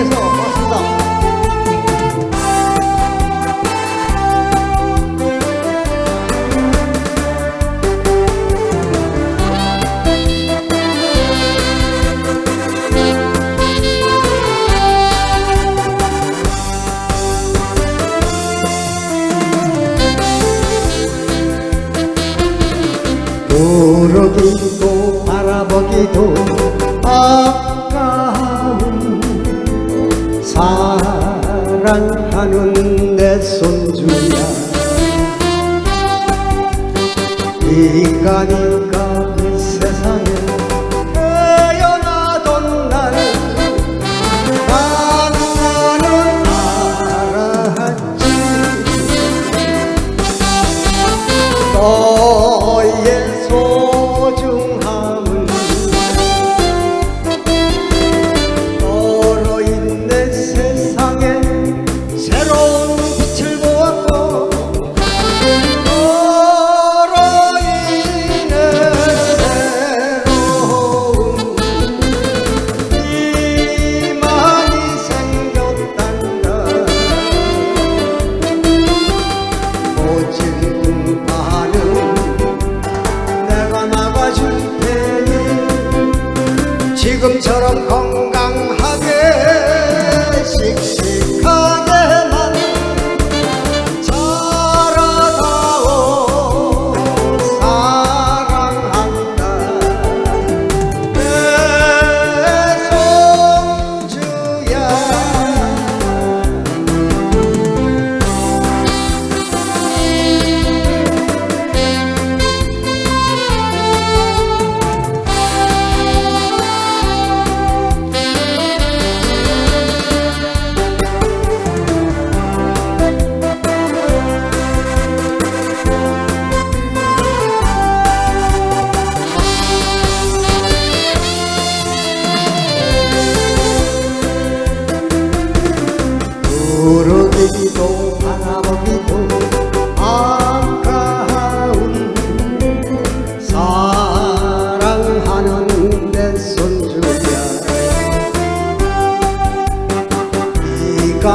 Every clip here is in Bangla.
接受和塑造。রবি তো আরাবকি তো আ 사랑하는 내 손주야. 이 인간이 지금처럼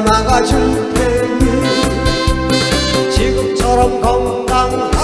내가 막아줄 테니 지금처럼 건강하